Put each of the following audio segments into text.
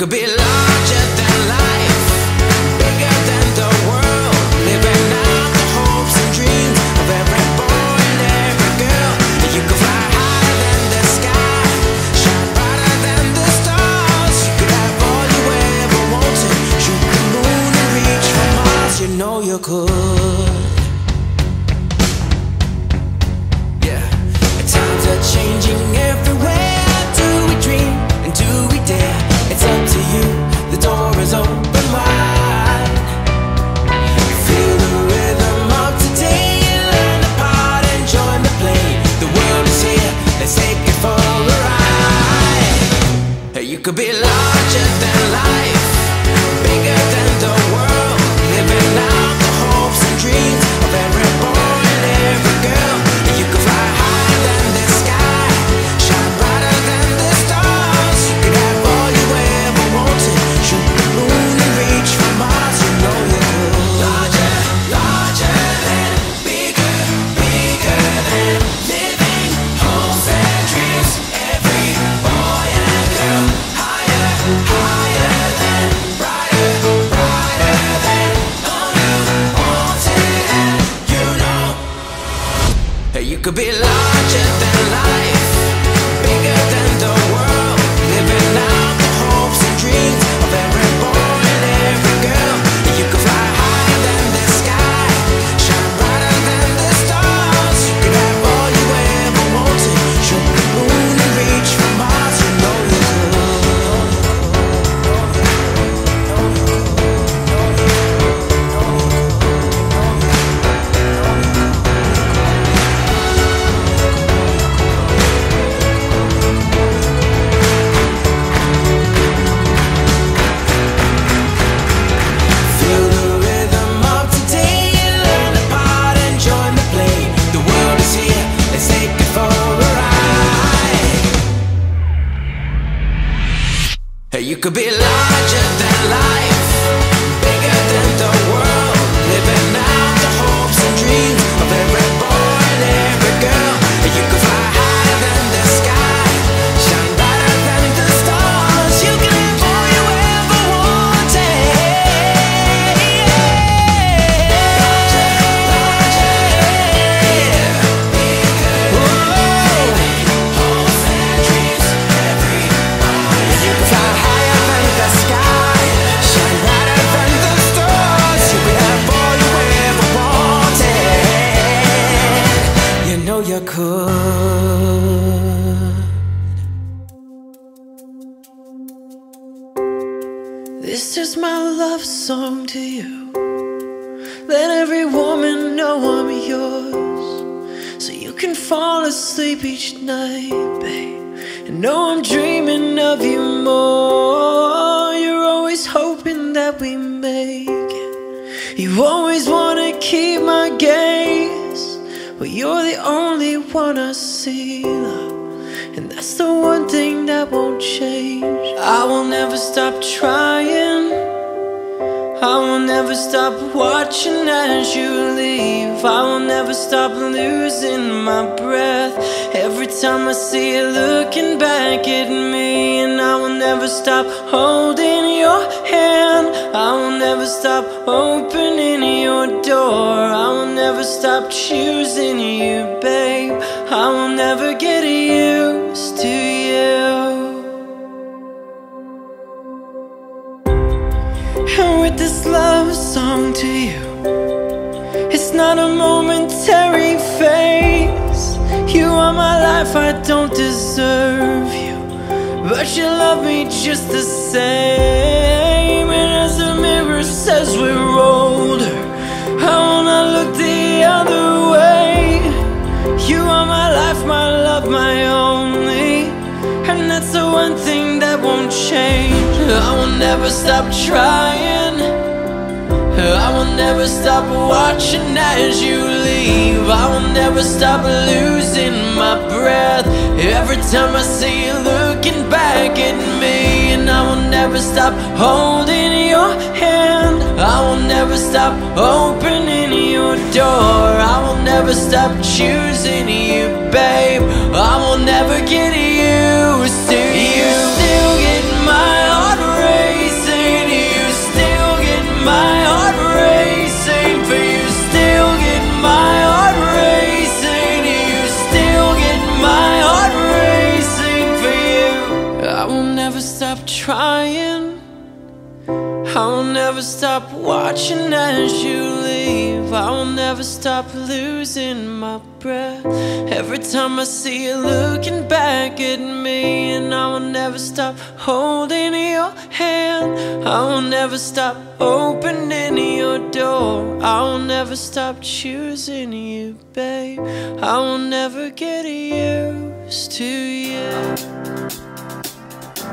could be larger could be larger than life, could be larger could be larger than life, This is my love song to you. Let every woman know I'm yours. So you can fall asleep each night, babe. And know I'm dreaming of you more. You're always hoping that we make it. You always wanna keep my gaze. But you're the only one I see, love. And that's the one thing that won't change. I will never stop trying. I will never stop watching as you leave. I will never stop losing my breath. Time I see you looking back at me, and I will never stop holding your hand. I will never stop opening your door. I will never stop choosing you, babe. I will never get used to you. And with this love song to you, it's not a momentary life, I don't deserve you. But you love me just the same. And as the mirror says we're older, I wanna look the other way. You are my life, my love, my only. And that's the one thing that won't change. I will never stop trying. I will never stop watching as you never stop losing my breath. Every time I see you looking back at me, and I will never stop holding your hand. I will never stop opening your door. I will never stop choosing you, babe. never stop trying. I'll never stop watching as you leave. I'll never stop losing my breath. Every time I see you looking back at me And I will never stop holding your hand. I will never stop opening your door. I will never stop choosing you, babe. I will never get used to you.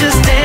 just